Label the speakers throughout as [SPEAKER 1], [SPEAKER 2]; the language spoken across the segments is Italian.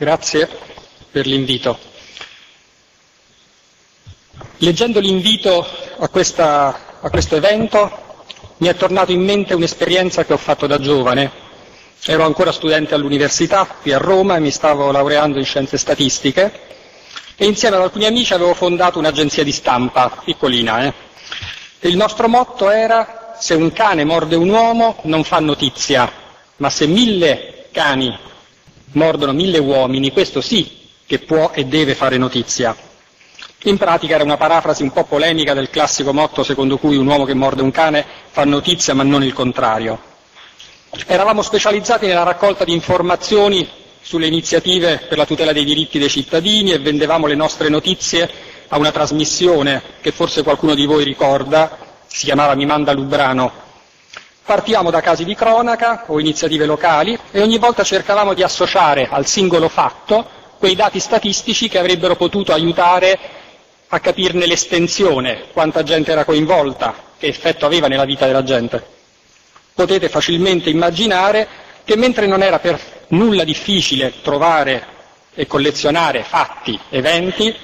[SPEAKER 1] Grazie per l'invito. Leggendo l'invito a, questa, a questo evento mi è tornato in mente un'esperienza che ho fatto da giovane. Ero ancora studente all'università qui a Roma e mi stavo laureando in scienze statistiche e insieme ad alcuni amici avevo fondato un'agenzia di stampa, piccolina. Eh. Il nostro motto era se un cane morde un uomo non fa notizia, ma se mille cani mordono mille uomini, questo sì che può e deve fare notizia. In pratica era una parafrasi un po' polemica del classico motto secondo cui un uomo che morde un cane fa notizia ma non il contrario. Eravamo specializzati nella raccolta di informazioni sulle iniziative per la tutela dei diritti dei cittadini e vendevamo le nostre notizie a una trasmissione che forse qualcuno di voi ricorda, si chiamava Mi manda Lubrano. Partiamo da casi di cronaca o iniziative locali e ogni volta cercavamo di associare al singolo fatto quei dati statistici che avrebbero potuto aiutare a capirne l'estensione, quanta gente era coinvolta, che effetto aveva nella vita della gente. Potete facilmente immaginare che mentre non era per nulla difficile trovare e collezionare fatti, eventi,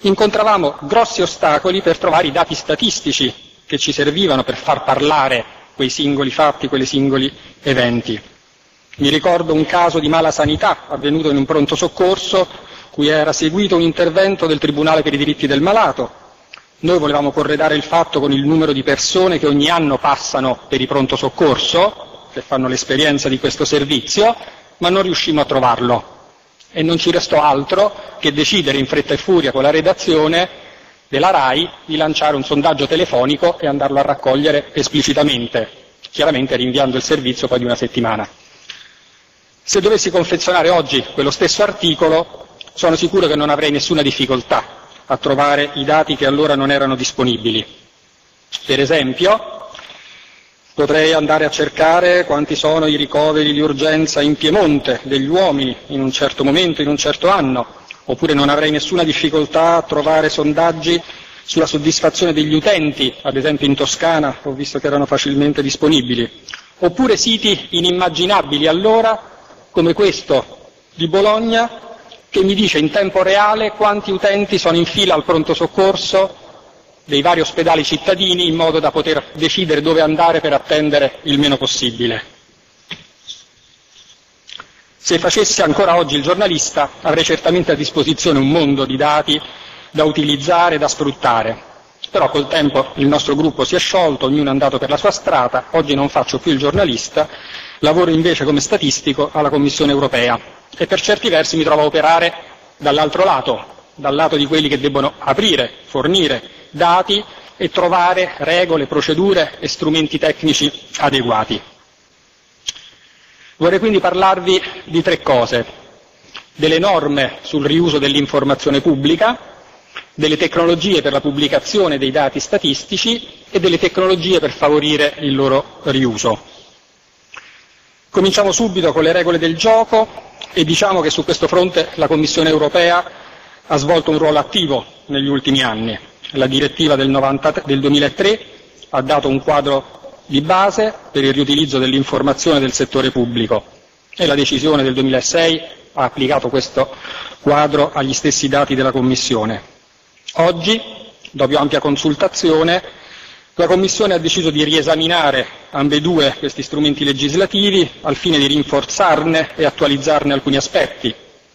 [SPEAKER 1] incontravamo grossi ostacoli per trovare i dati statistici che ci servivano per far parlare quei singoli fatti, quei singoli eventi. Mi ricordo un caso di mala sanità avvenuto in un pronto soccorso cui era seguito un intervento del Tribunale per i diritti del malato. Noi volevamo corredare il fatto con il numero di persone che ogni anno passano per i pronto soccorso, che fanno l'esperienza di questo servizio, ma non riuscimmo a trovarlo. E non ci restò altro che decidere in fretta e furia con la redazione della RAI di lanciare un sondaggio telefonico e andarlo a raccogliere esplicitamente, chiaramente rinviando il servizio poi di una settimana. Se dovessi confezionare oggi quello stesso articolo sono sicuro che non avrei nessuna difficoltà a trovare i dati che allora non erano disponibili. Per esempio, potrei andare a cercare quanti sono i ricoveri di urgenza in Piemonte degli uomini in un certo momento, in un certo anno, oppure non avrei nessuna difficoltà a trovare sondaggi sulla soddisfazione degli utenti, ad esempio in Toscana, ho visto che erano facilmente disponibili, oppure siti inimmaginabili allora come questo di Bologna che mi dice in tempo reale quanti utenti sono in fila al pronto soccorso dei vari ospedali cittadini in modo da poter decidere dove andare per attendere il meno possibile. Se facessi ancora oggi il giornalista avrei certamente a disposizione un mondo di dati da utilizzare, da sfruttare. Però col tempo il nostro gruppo si è sciolto, ognuno è andato per la sua strada, oggi non faccio più il giornalista, lavoro invece come statistico alla Commissione europea e per certi versi mi trovo a operare dall'altro lato, dal lato di quelli che debbono aprire, fornire dati e trovare regole, procedure e strumenti tecnici adeguati. Vorrei quindi parlarvi di tre cose, delle norme sul riuso dell'informazione pubblica, delle tecnologie per la pubblicazione dei dati statistici e delle tecnologie per favorire il loro riuso. Cominciamo subito con le regole del gioco e diciamo che su questo fronte la Commissione europea ha svolto un ruolo attivo negli ultimi anni. La direttiva del, 90, del 2003 ha dato un quadro di base per il riutilizzo dell'informazione del settore pubblico e la decisione del 2006 ha applicato questo quadro agli stessi dati della Commissione. Oggi, dopo ampia consultazione, la Commissione ha deciso di riesaminare ambedue questi strumenti legislativi al fine di rinforzarne e attualizzarne alcuni aspetti,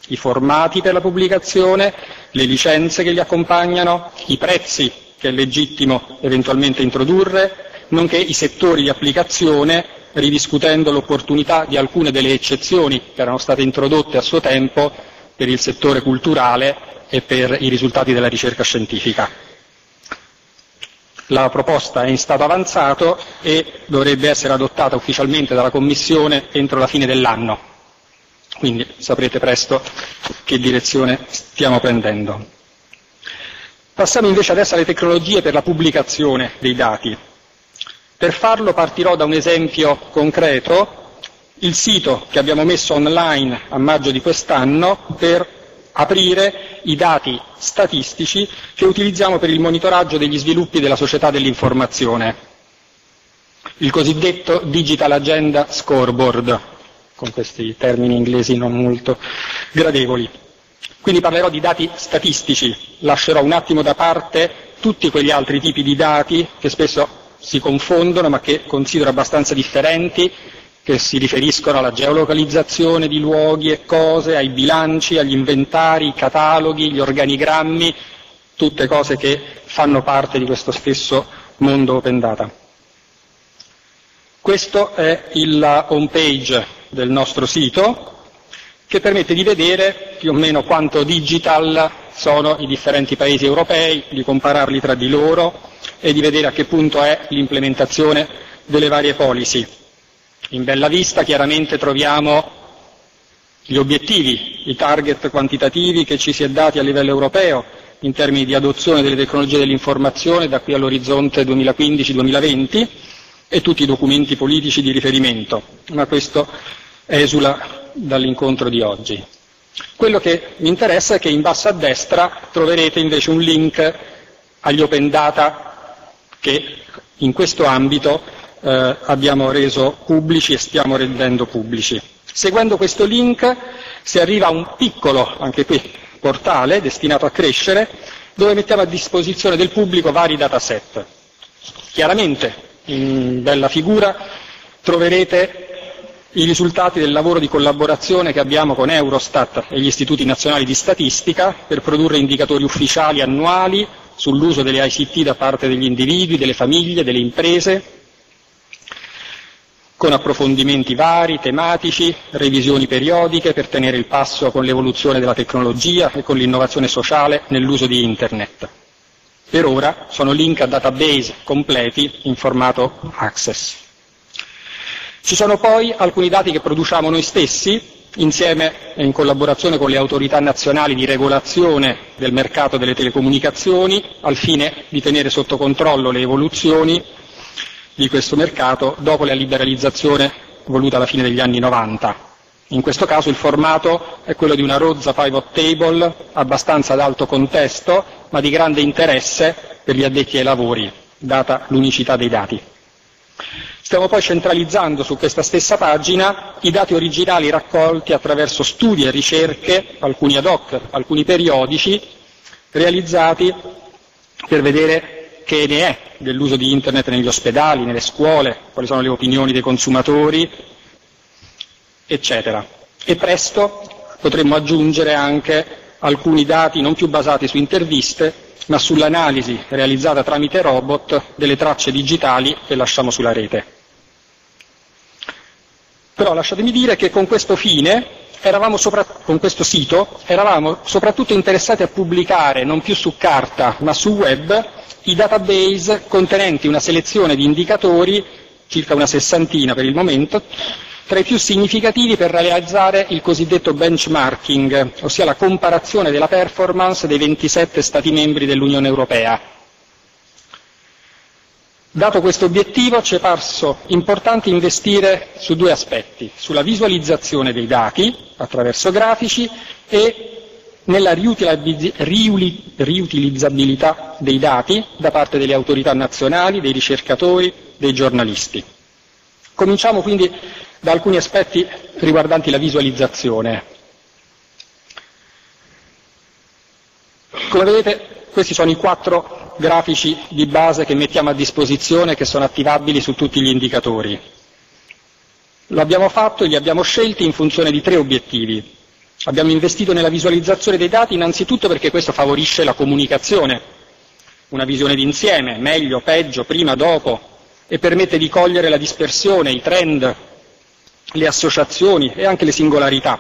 [SPEAKER 1] i formati per la pubblicazione, le licenze che li accompagnano, i prezzi che è legittimo eventualmente introdurre, nonché i settori di applicazione, ridiscutendo l'opportunità di alcune delle eccezioni che erano state introdotte a suo tempo per il settore culturale e per i risultati della ricerca scientifica. La proposta è in stato avanzato e dovrebbe essere adottata ufficialmente dalla Commissione entro la fine dell'anno. Quindi saprete presto che direzione stiamo prendendo. Passiamo invece adesso alle tecnologie per la pubblicazione dei dati. Per farlo partirò da un esempio concreto, il sito che abbiamo messo online a maggio di quest'anno per aprire i dati statistici che utilizziamo per il monitoraggio degli sviluppi della società dell'informazione, il cosiddetto Digital Agenda Scoreboard, con questi termini inglesi non molto gradevoli. Quindi parlerò di dati statistici, lascerò un attimo da parte tutti quegli altri tipi di dati che spesso si confondono ma che considero abbastanza differenti, che si riferiscono alla geolocalizzazione di luoghi e cose, ai bilanci, agli inventari, i cataloghi, gli organigrammi, tutte cose che fanno parte di questo stesso mondo open data. Questo è il home page del nostro sito che permette di vedere più o meno quanto digital sono i differenti paesi europei, di compararli tra di loro e di vedere a che punto è l'implementazione delle varie policy. In bella vista chiaramente troviamo gli obiettivi, i target quantitativi che ci si è dati a livello europeo in termini di adozione delle tecnologie dell'informazione da qui all'orizzonte 2015-2020 e tutti i documenti politici di riferimento, ma questo esula dall'incontro di oggi. Quello che mi interessa è che in basso a destra troverete invece un link agli open data che in questo ambito eh, abbiamo reso pubblici e stiamo rendendo pubblici. Seguendo questo link si arriva a un piccolo, anche qui, portale destinato a crescere, dove mettiamo a disposizione del pubblico vari dataset. Chiaramente in bella figura troverete i risultati del lavoro di collaborazione che abbiamo con Eurostat e gli istituti nazionali di statistica per produrre indicatori ufficiali annuali sull'uso delle ICT da parte degli individui, delle famiglie, delle imprese, con approfondimenti vari, tematici, revisioni periodiche per tenere il passo con l'evoluzione della tecnologia e con l'innovazione sociale nell'uso di Internet. Per ora sono link a database completi in formato Access. Ci sono poi alcuni dati che produciamo noi stessi, insieme e in collaborazione con le autorità nazionali di regolazione del mercato delle telecomunicazioni, al fine di tenere sotto controllo le evoluzioni di questo mercato dopo la liberalizzazione voluta alla fine degli anni 90. In questo caso il formato è quello di una rozza pivot table abbastanza ad alto contesto, ma di grande interesse per gli addetti ai lavori, data l'unicità dei dati. Stiamo poi centralizzando su questa stessa pagina i dati originali raccolti attraverso studi e ricerche, alcuni ad hoc, alcuni periodici, realizzati per vedere che ne è dell'uso di Internet negli ospedali, nelle scuole, quali sono le opinioni dei consumatori, eccetera. E presto potremmo aggiungere anche alcuni dati non più basati su interviste, ma sull'analisi realizzata tramite robot delle tracce digitali che lasciamo sulla rete. Però lasciatemi dire che con questo fine, sopra, con questo sito, eravamo soprattutto interessati a pubblicare non più su carta ma su web i database contenenti una selezione di indicatori, circa una sessantina per il momento, tra i più significativi per realizzare il cosiddetto benchmarking, ossia la comparazione della performance dei 27 Stati membri dell'Unione Europea. Dato questo obiettivo ci è parso importante investire su due aspetti, sulla visualizzazione dei dati attraverso grafici e nella riutilizzabilità dei dati da parte delle autorità nazionali, dei ricercatori, dei giornalisti. Cominciamo quindi da alcuni aspetti riguardanti la visualizzazione. Come vedete questi sono i quattro grafici di base che mettiamo a disposizione che sono attivabili su tutti gli indicatori. Lo abbiamo fatto e li abbiamo scelti in funzione di tre obiettivi. Abbiamo investito nella visualizzazione dei dati innanzitutto perché questo favorisce la comunicazione, una visione d'insieme, meglio, peggio, prima, dopo, e permette di cogliere la dispersione, i trend, le associazioni e anche le singolarità.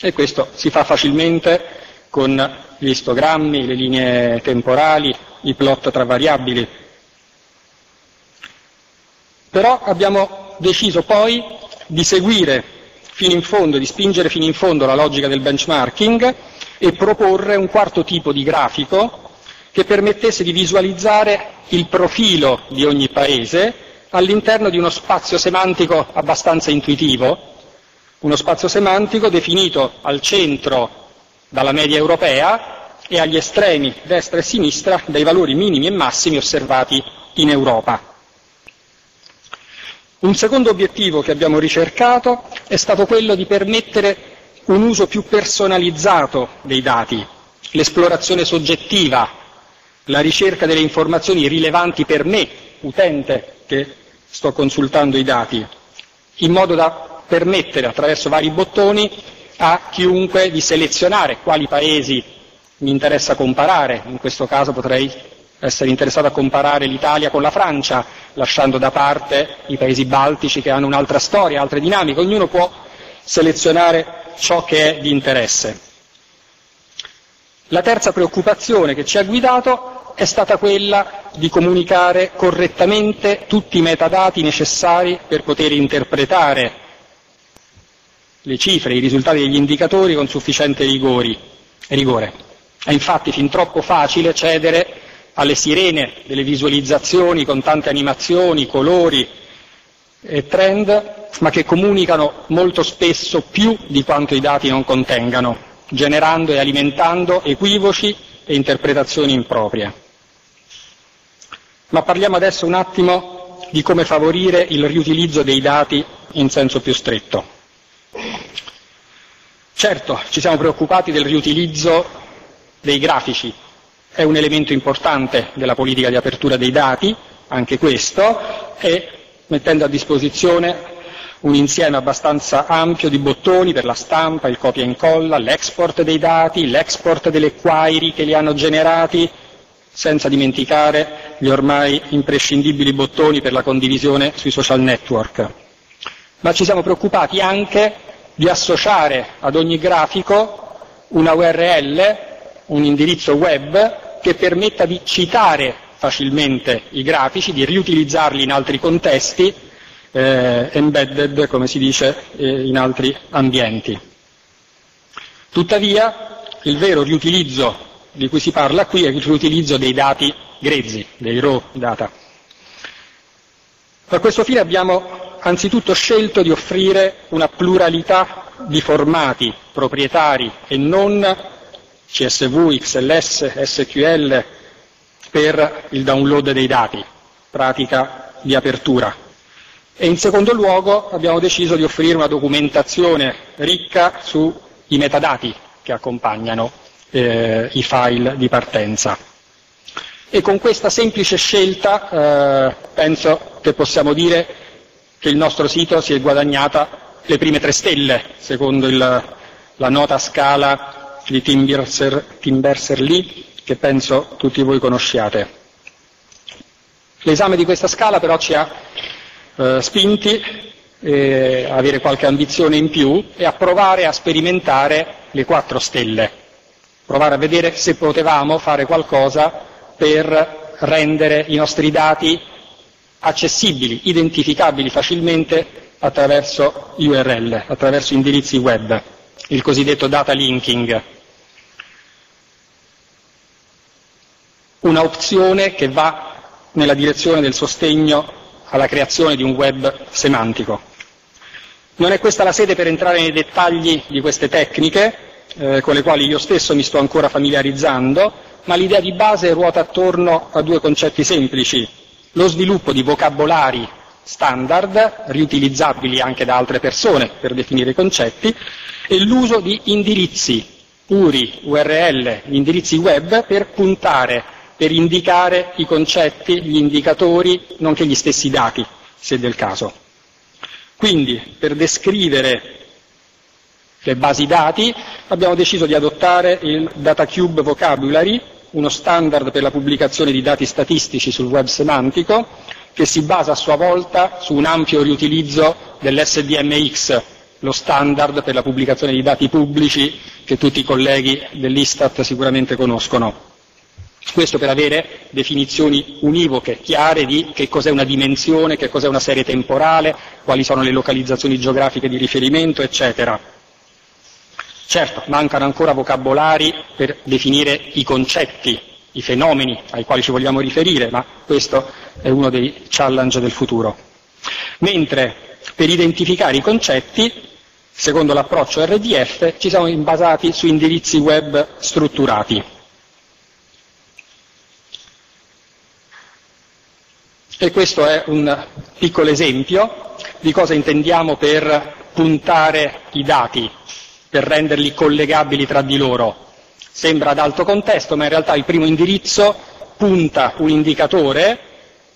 [SPEAKER 1] E questo si fa facilmente con gli istogrammi, le linee temporali, i plot tra variabili. Però abbiamo deciso poi di seguire fino in fondo, di spingere fino in fondo la logica del benchmarking e proporre un quarto tipo di grafico che permettesse di visualizzare il profilo di ogni paese all'interno di uno spazio semantico abbastanza intuitivo, uno spazio semantico definito al centro dalla media europea e agli estremi destra e sinistra dai valori minimi e massimi osservati in Europa. Un secondo obiettivo che abbiamo ricercato è stato quello di permettere un uso più personalizzato dei dati, l'esplorazione soggettiva, la ricerca delle informazioni rilevanti per me, utente, che sto consultando i dati, in modo da permettere attraverso vari bottoni a chiunque di selezionare quali paesi mi interessa comparare, in questo caso potrei essere interessato a comparare l'Italia con la Francia, lasciando da parte i paesi baltici che hanno un'altra storia, altre dinamiche, ognuno può selezionare ciò che è di interesse. La terza preoccupazione che ci ha guidato è stata quella di comunicare correttamente tutti i metadati necessari per poter interpretare le cifre, i risultati degli indicatori con sufficiente rigori, rigore. È infatti fin troppo facile cedere alle sirene delle visualizzazioni con tante animazioni, colori e trend, ma che comunicano molto spesso più di quanto i dati non contengano, generando e alimentando equivoci e interpretazioni improprie. Ma parliamo adesso un attimo di come favorire il riutilizzo dei dati in senso più stretto. Certo, ci siamo preoccupati del riutilizzo dei grafici, è un elemento importante della politica di apertura dei dati, anche questo, e mettendo a disposizione un insieme abbastanza ampio di bottoni per la stampa, il copia e incolla, l'export dei dati, l'export delle query che li hanno generati, senza dimenticare gli ormai imprescindibili bottoni per la condivisione sui social network. Ma ci siamo preoccupati anche di associare ad ogni grafico una URL, un indirizzo web che permetta di citare facilmente i grafici, di riutilizzarli in altri contesti, eh, embedded, come si dice, eh, in altri ambienti. Tuttavia, il vero riutilizzo di cui si parla qui è il riutilizzo dei dati grezzi, dei raw data. Per questo fine abbiamo anzitutto scelto di offrire una pluralità di formati proprietari e non CSV, XLS, SQL per il download dei dati, pratica di apertura. E in secondo luogo abbiamo deciso di offrire una documentazione ricca sui metadati che accompagnano eh, i file di partenza. E con questa semplice scelta eh, penso che possiamo dire che il nostro sito si è guadagnata le prime tre stelle, secondo il, la nota scala di Tim Berners-Lee che penso tutti voi conosciate. L'esame di questa scala però ci ha eh, spinti eh, a avere qualche ambizione in più e a provare a sperimentare le quattro stelle, provare a vedere se potevamo fare qualcosa per rendere i nostri dati accessibili, identificabili facilmente attraverso URL, attraverso indirizzi web, il cosiddetto data linking. Una opzione che va nella direzione del sostegno alla creazione di un web semantico. Non è questa la sede per entrare nei dettagli di queste tecniche, eh, con le quali io stesso mi sto ancora familiarizzando, ma l'idea di base ruota attorno a due concetti semplici. Lo sviluppo di vocabolari standard, riutilizzabili anche da altre persone per definire i concetti, e l'uso di indirizzi puri, URL, indirizzi web per puntare per indicare i concetti, gli indicatori, nonché gli stessi dati, se del caso. Quindi, per descrivere le basi dati, abbiamo deciso di adottare il DataCube Vocabulary, uno standard per la pubblicazione di dati statistici sul web semantico, che si basa a sua volta su un ampio riutilizzo dell'SDMX, lo standard per la pubblicazione di dati pubblici che tutti i colleghi dell'Istat sicuramente conoscono. Questo per avere definizioni univoche, chiare di che cos'è una dimensione, che cos'è una serie temporale, quali sono le localizzazioni geografiche di riferimento, eccetera. Certo, mancano ancora vocabolari per definire i concetti, i fenomeni ai quali ci vogliamo riferire, ma questo è uno dei challenge del futuro. Mentre per identificare i concetti, secondo l'approccio RDF, ci siamo basati su indirizzi web strutturati. E questo è un piccolo esempio di cosa intendiamo per puntare i dati. per renderli collegabili tra di loro. Sembra ad alto contesto, ma in realtà il primo indirizzo punta un indicatore,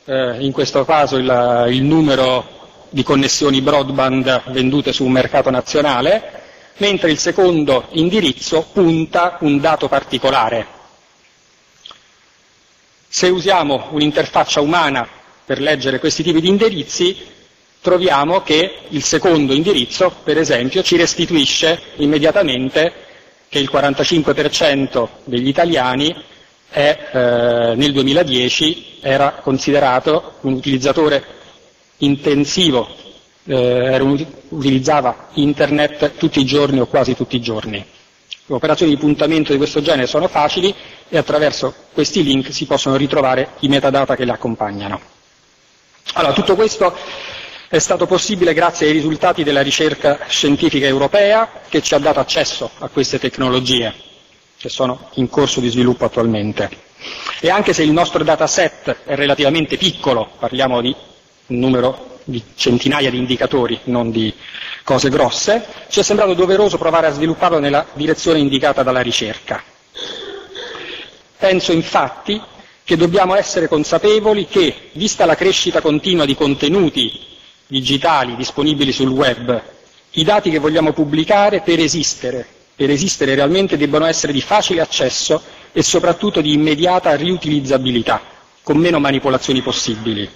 [SPEAKER 1] eh, in questo caso il, il numero di connessioni broadband vendute su un mercato nazionale, mentre il secondo indirizzo punta un dato particolare. Se usiamo un'interfaccia umana per leggere questi tipi di indirizzi, troviamo che il secondo indirizzo, per esempio, ci restituisce immediatamente che il 45% degli italiani è, eh, nel 2010 era considerato un utilizzatore intensivo, eh, utilizzava internet tutti i giorni o quasi tutti i giorni. Le operazioni di puntamento di questo genere sono facili e attraverso questi link si possono ritrovare i metadata che li accompagnano. Allora, tutto questo è stato possibile grazie ai risultati della ricerca scientifica europea che ci ha dato accesso a queste tecnologie che sono in corso di sviluppo attualmente. E anche se il nostro dataset è relativamente piccolo, parliamo di un numero di centinaia di indicatori, non di cose grosse, ci è sembrato doveroso provare a svilupparlo nella direzione indicata dalla ricerca. Penso infatti che dobbiamo essere consapevoli che, vista la crescita continua di contenuti digitali disponibili sul web, i dati che vogliamo pubblicare per esistere, per esistere realmente debbono essere di facile accesso e soprattutto di immediata riutilizzabilità, con meno manipolazioni possibili.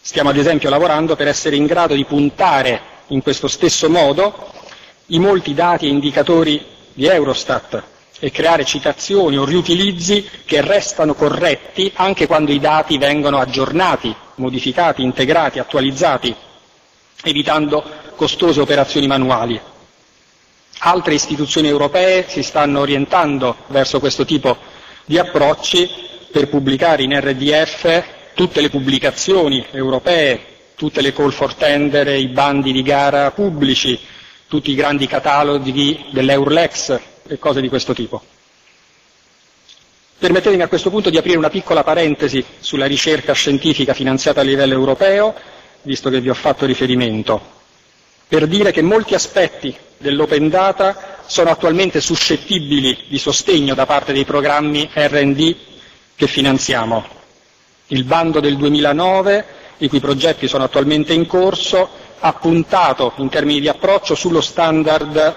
[SPEAKER 1] Stiamo ad esempio lavorando per essere in grado di puntare in questo stesso modo i molti dati e indicatori di Eurostat e creare citazioni o riutilizzi che restano corretti anche quando i dati vengono aggiornati, modificati, integrati, attualizzati, evitando costose operazioni manuali. Altre istituzioni europee si stanno orientando verso questo tipo di approcci per pubblicare in RDF tutte le pubblicazioni europee, tutte le call for tender, i bandi di gara pubblici, tutti i grandi cataloghi dell'Eurlex e cose di questo tipo. Permettetemi a questo punto di aprire una piccola parentesi sulla ricerca scientifica finanziata a livello europeo, visto che vi ho fatto riferimento, per dire che molti aspetti dell'open data sono attualmente suscettibili di sostegno da parte dei programmi RD che finanziamo. Il bando del 2009, i cui progetti sono attualmente in corso, ha puntato in termini di approccio sullo standard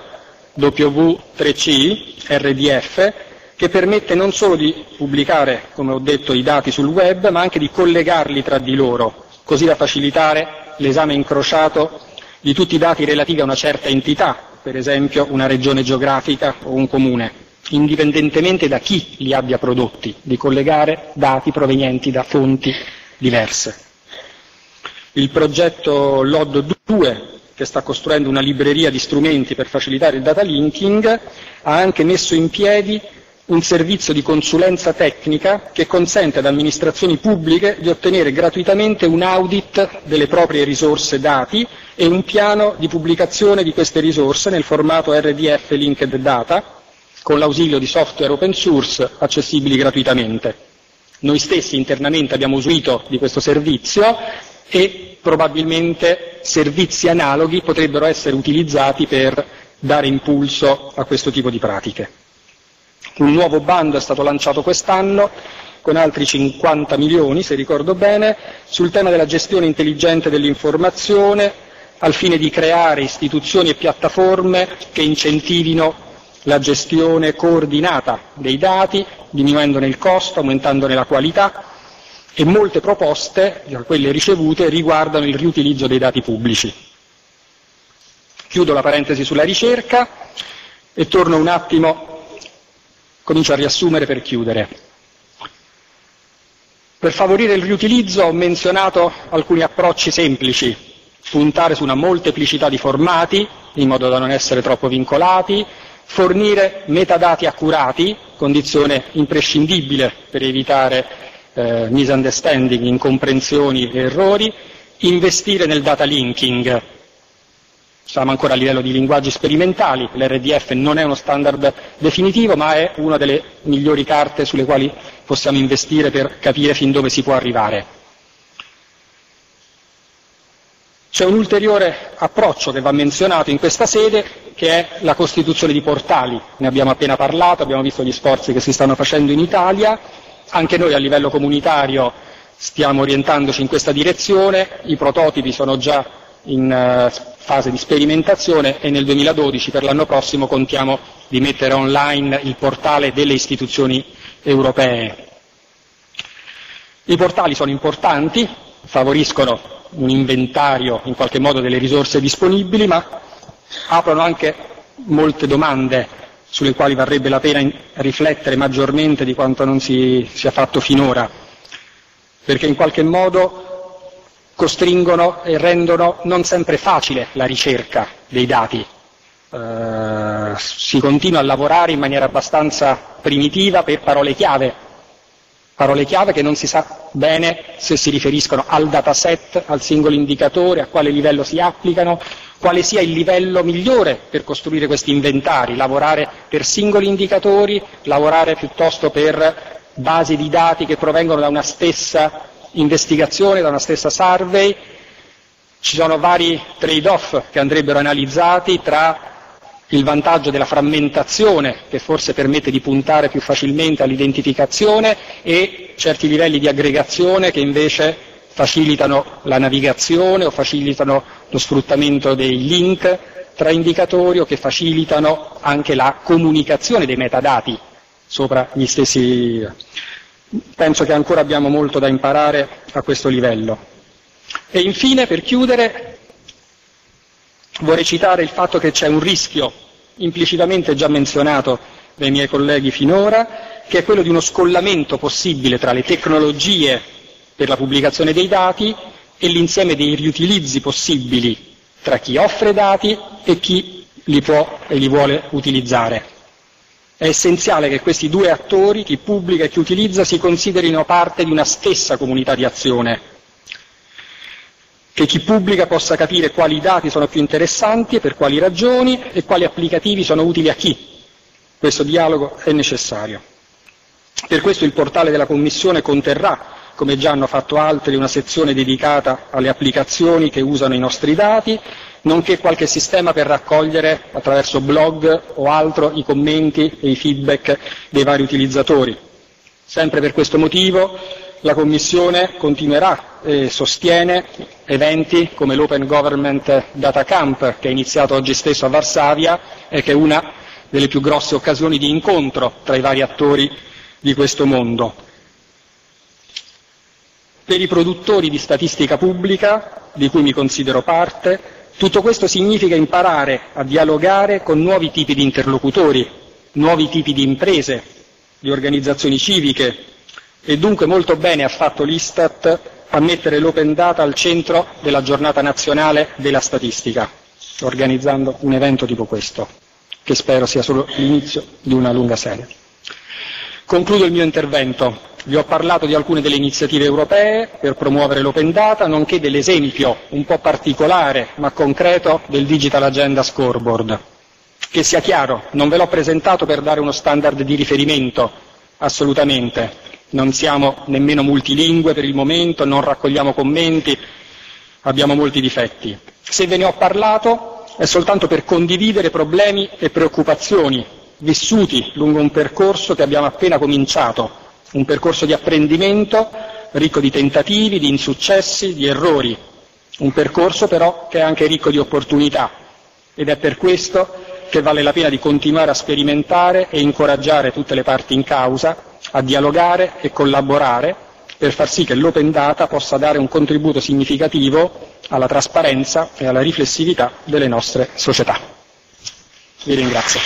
[SPEAKER 1] W3C RDF che permette non solo di pubblicare, come ho detto, i dati sul web, ma anche di collegarli tra di loro, così da facilitare l'esame incrociato di tutti i dati relativi a una certa entità, per esempio una regione geografica o un comune indipendentemente da chi li abbia prodotti, di collegare dati provenienti da fonti diverse. Il progetto LOD 2, che sta costruendo una libreria di strumenti per facilitare il data linking, ha anche messo in piedi un servizio di consulenza tecnica che consente ad amministrazioni pubbliche di ottenere gratuitamente un audit delle proprie risorse dati e un piano di pubblicazione di queste risorse nel formato RDF Linked Data, con l'ausilio di software open source accessibili gratuitamente. Noi stessi internamente abbiamo usufruito di questo servizio e probabilmente servizi analoghi potrebbero essere utilizzati per dare impulso a questo tipo di pratiche. Un nuovo bando è stato lanciato quest'anno con altri 50 milioni, se ricordo bene, sul tema della gestione intelligente dell'informazione al fine di creare istituzioni e piattaforme che incentivino la gestione coordinata dei dati, diminuendone il costo, aumentandone la qualità e molte proposte, quelle ricevute, riguardano il riutilizzo dei dati pubblici. Chiudo la parentesi sulla ricerca e torno un attimo, comincio a riassumere per chiudere. Per favorire il riutilizzo ho menzionato alcuni approcci semplici, puntare su una molteplicità di formati in modo da non essere troppo vincolati, fornire metadati accurati, condizione imprescindibile per evitare eh, misunderstanding, incomprensioni e errori, investire nel data linking. Siamo ancora a livello di linguaggi sperimentali, l'RDF non è uno standard definitivo, ma è una delle migliori carte sulle quali possiamo investire per capire fin dove si può arrivare. C'è un ulteriore approccio che va menzionato in questa sede che è la costituzione di portali. Ne abbiamo appena parlato, abbiamo visto gli sforzi che si stanno facendo in Italia, anche noi a livello comunitario stiamo orientandoci in questa direzione, i prototipi sono già in uh, fase di sperimentazione e nel 2012 per l'anno prossimo contiamo di mettere online il portale delle istituzioni europee. I portali sono importanti, favoriscono un inventario in qualche modo delle risorse disponibili, ma aprono anche molte domande sulle quali varrebbe la pena riflettere maggiormente di quanto non si sia fatto finora, perché in qualche modo costringono e rendono non sempre facile la ricerca dei dati. Eh, si continua a lavorare in maniera abbastanza primitiva per parole chiave, parole chiave che non si sa bene se si riferiscono al dataset, al singolo indicatore, a quale livello si applicano, quale sia il livello migliore per costruire questi inventari, lavorare per singoli indicatori, lavorare piuttosto per basi di dati che provengono da una stessa investigazione, da una stessa survey. Ci sono vari trade-off che andrebbero analizzati tra il vantaggio della frammentazione, che forse permette di puntare più facilmente all'identificazione, e certi livelli di aggregazione che invece facilitano la navigazione o facilitano lo sfruttamento dei link tra indicatori o che facilitano anche la comunicazione dei metadati sopra gli stessi. Penso che ancora abbiamo molto da imparare a questo livello. E infine, per chiudere, Vorrei citare il fatto che c'è un rischio implicitamente già menzionato dai miei colleghi finora, che è quello di uno scollamento possibile tra le tecnologie per la pubblicazione dei dati e l'insieme dei riutilizzi possibili tra chi offre dati e chi li può e li vuole utilizzare. È essenziale che questi due attori, chi pubblica e chi utilizza, si considerino parte di una stessa comunità di azione che chi pubblica possa capire quali dati sono più interessanti e per quali ragioni e quali applicativi sono utili a chi. Questo dialogo è necessario. Per questo il portale della Commissione conterrà, come già hanno fatto altri, una sezione dedicata alle applicazioni che usano i nostri dati, nonché qualche sistema per raccogliere attraverso blog o altro i commenti e i feedback dei vari utilizzatori. Sempre per questo motivo la Commissione continuerà e sostiene eventi come l'Open Government Data Camp che è iniziato oggi stesso a Varsavia e che è una delle più grosse occasioni di incontro tra i vari attori di questo mondo. Per i produttori di statistica pubblica, di cui mi considero parte, tutto questo significa imparare a dialogare con nuovi tipi di interlocutori, nuovi tipi di imprese, di organizzazioni civiche, e dunque molto bene ha fatto l'Istat a mettere l'open data al centro della giornata nazionale della statistica, organizzando un evento tipo questo, che spero sia solo l'inizio di una lunga serie. Concludo il mio intervento. Vi ho parlato di alcune delle iniziative europee per promuovere l'open data, nonché dell'esempio un po' particolare ma concreto del Digital Agenda Scoreboard. Che sia chiaro, non ve l'ho presentato per dare uno standard di riferimento, assolutamente, non siamo nemmeno multilingue per il momento, non raccogliamo commenti, abbiamo molti difetti. Se ve ne ho parlato è soltanto per condividere problemi e preoccupazioni vissuti lungo un percorso che abbiamo appena cominciato, un percorso di apprendimento ricco di tentativi, di insuccessi, di errori, un percorso però che è anche ricco di opportunità ed è per questo che vale la pena di continuare a sperimentare e incoraggiare tutte le parti in causa a dialogare e collaborare per far sì che l'open data possa dare un contributo significativo alla trasparenza e alla riflessività delle nostre società. Vi ringrazio.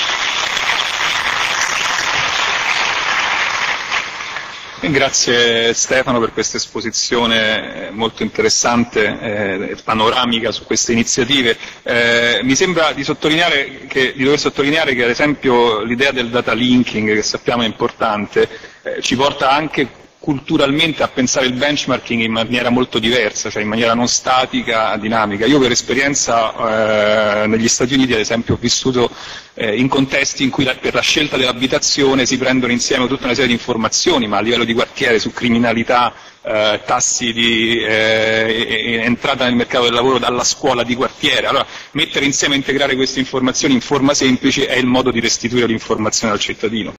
[SPEAKER 2] Grazie Stefano per questa esposizione molto interessante e eh, panoramica su queste iniziative. Eh, mi sembra di, che, di, dover sottolineare che ad esempio l'idea del data linking, che sappiamo è importante, eh, ci porta anche culturalmente a pensare il benchmarking in maniera molto diversa, cioè in maniera non statica, dinamica. Io per esperienza eh, negli Stati Uniti ad esempio ho vissuto eh, in contesti in cui la, per la scelta dell'abitazione si prendono insieme tutta una serie di informazioni, ma a livello di quartiere su criminalità, eh, tassi di eh, entrata nel mercato del lavoro dalla scuola di quartiere. Allora mettere insieme e integrare queste informazioni in forma semplice è il modo di restituire l'informazione al cittadino.